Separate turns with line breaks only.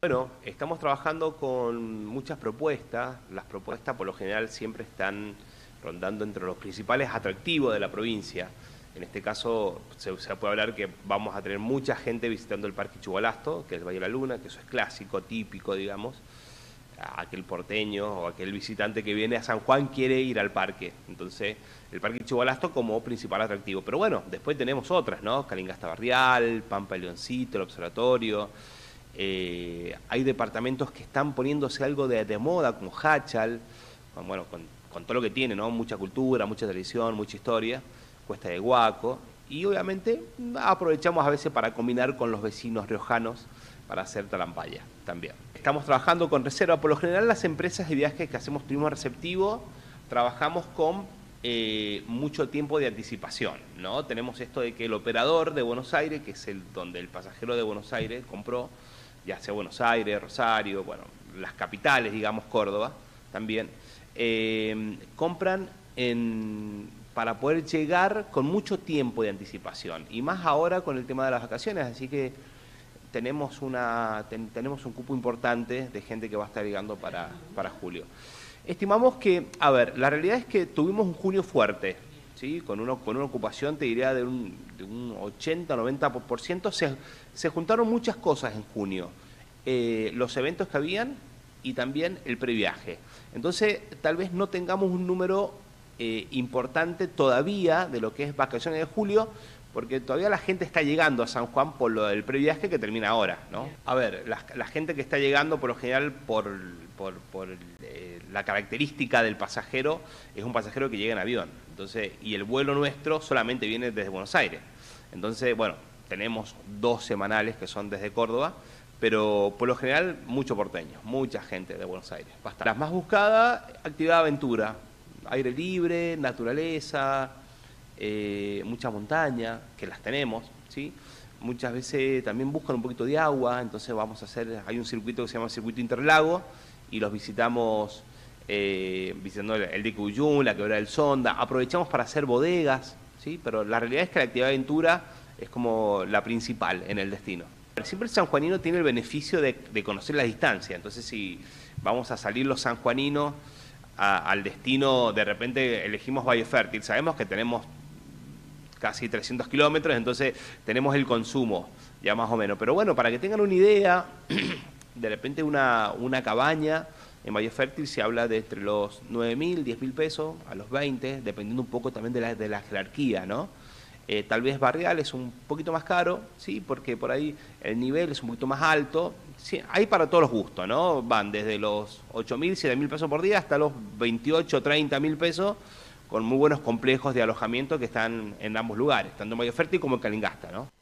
Bueno, estamos trabajando con muchas propuestas. Las propuestas por lo general siempre están rondando entre los principales atractivos de la provincia. En este caso se, puede hablar que vamos a tener mucha gente visitando el Parque Chubalasto, que es el Valle de la Luna, que eso es clásico, típico, digamos. Aquel porteño o aquel visitante que viene a San Juan quiere ir al parque. Entonces, el Parque Chubalasto como principal atractivo. Pero bueno, después tenemos otras, ¿no? Calingasta Barrial, Pampa Leoncito, el Observatorio. Eh, hay departamentos que están poniéndose algo de, moda, como Hachal, bueno, con, con todo lo que tiene, ¿no? Mucha cultura, mucha tradición, mucha historia. Cuesta de Guaco, y obviamente aprovechamos a veces para combinar con los vecinos riojanos para hacer talampaya también. Estamos trabajando con reserva, por lo general las empresas de viajes que hacemos turismo receptivo trabajamos con eh, mucho tiempo de anticipación, ¿no? Tenemos esto de que el operador de Buenos Aires, que es el donde el pasajero de Buenos Aires compró, ya sea Buenos Aires, Rosario, bueno, las capitales, digamos Córdoba, también, eh, compran para poder llegar con mucho tiempo de anticipación y más ahora con el tema de las vacaciones, así que tenemos un cupo importante de gente que va a estar llegando para, para julio. Estimamos que, a ver, la realidad es que tuvimos un junio fuerte, ¿sí? con, uno, con una ocupación, te diría, de un, de un 80-90%. Se, se juntaron muchas cosas en junio. Eh, los eventos que habían y también el previaje. Entonces, tal vez no tengamos un número eh, importante todavía de lo que es vacaciones de julio, porque todavía la gente está llegando a San Juan por lo del previaje que termina ahora, ¿no? A ver, la, gente que está llegando por lo general por, por, eh, la característica del pasajero es un pasajero que llega en avión, entonces, y el vuelo nuestro solamente viene desde Buenos Aires. Entonces, bueno, tenemos dos semanales que son desde Córdoba, pero por lo general mucho porteño, mucha gente de Buenos Aires. Las más buscadas, actividad aventura, aire libre, naturaleza, eh, mucha montaña, que las tenemos, ¿sí? Muchas veces también buscan un poquito de agua, entonces vamos a hacer, hay un circuito que se llama Circuito Interlago, y los visitamos eh, visitando el, de Cuyún, la Quebrada del Sonda, aprovechamos para hacer bodegas, ¿sí? Pero la realidad es que la actividad de aventura es como la principal en el destino. Siempre el sanjuanino tiene el beneficio de, de conocer la distancia, entonces si vamos a salir los sanjuaninos al destino, de repente elegimos Valle Fértil, sabemos que tenemos casi 300 kilómetros, entonces tenemos el consumo ya más o menos. Pero bueno, para que tengan una idea, de repente una, una cabaña en Valle Fértil se habla de entre los 9 mil, 10 mil pesos a los 20, dependiendo un poco también de la, de la jerarquía, ¿no? Eh, tal vez barrial es un poquito más caro, sí, porque por ahí el nivel es un poquito más alto. Hay para todos los gustos, ¿no? Van desde los 8 mil, 7 mil pesos por día hasta los 28, 30 mil pesos, con muy buenos complejos de alojamiento que están en ambos lugares, tanto en Mayo Fértil como en Calingasta, ¿no?